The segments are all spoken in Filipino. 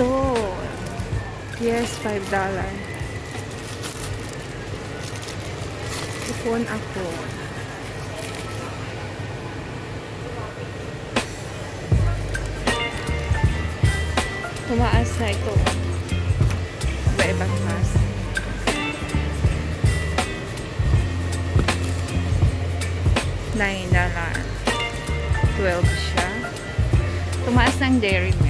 ito. Yes, $5. Coupon ako. Tumaas na ito. Iba-ibang mas. $9. 12 siya. Tumaas ng dairy milk.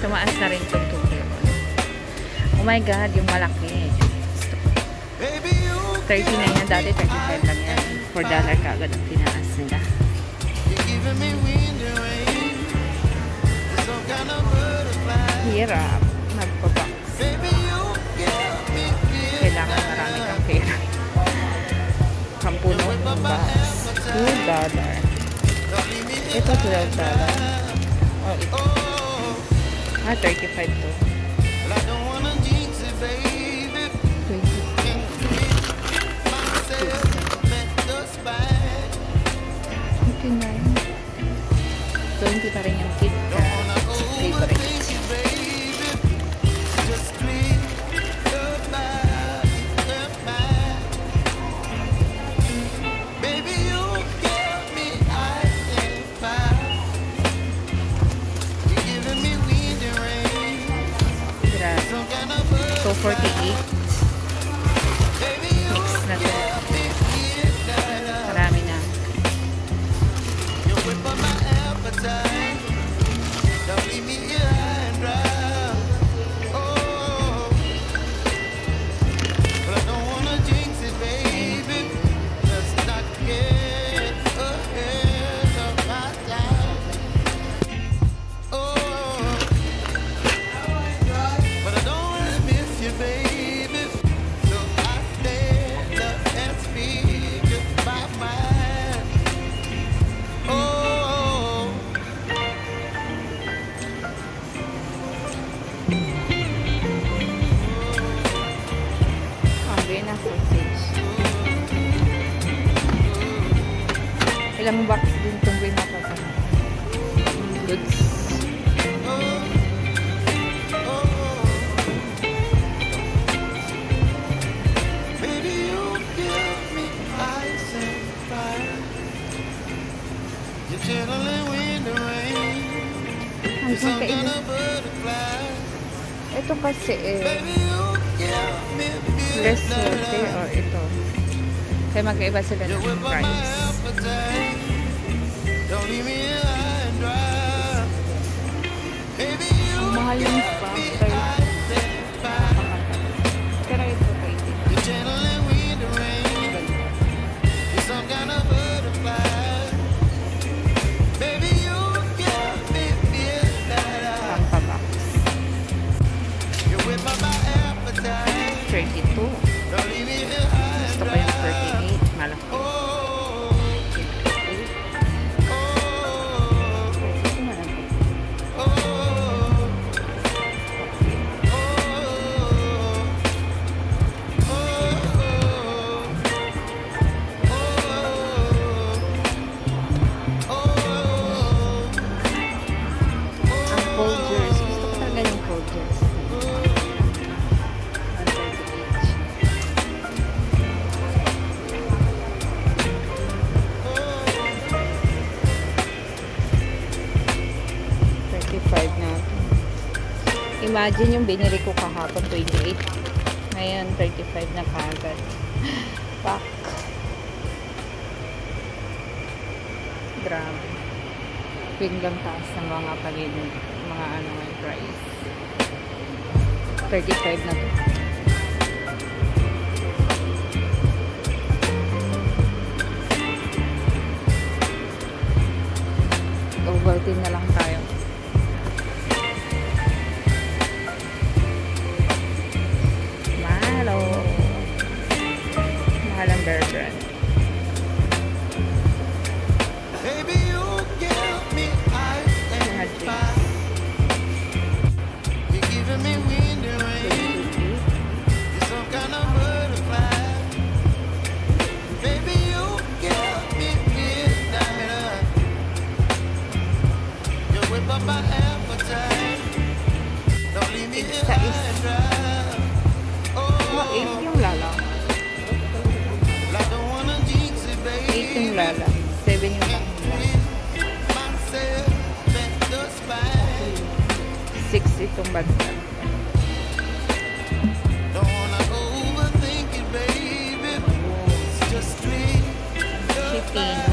Tumaas na rin itong tubig. Oh my God, yung malaki. 30 na yan. Dati 35 lang yan. $4 kaagad ang tinaas nila. Hirap. Nagpabox. Kailangan marami kang pera. Kampuno ng box. $2. Ito $12. Oh, ito. Até que faz tudo. Twenty-nine. Twenty-nine. Hanggang kainin. Eh. Ito kasi eh. Less salty or ito. Kaya magkaiba sila ng price. Ang mahal yung imagine yung binili ko kahapon 28 ngayon 35 na kagad. Fuck. Grabe. Biglang taas ng mga palinid mga ano may price. 35 na. To Overtin na lang tayo. children. Baby, you give me ice and fire. You're giving me wind and rain. You're some kind of butterfly. Baby, you give me midnight. You whip up my appetite. Don't leave me here high Umbrella. 7 yung pang. 6 itong bagsak. Chicken.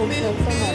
我们เ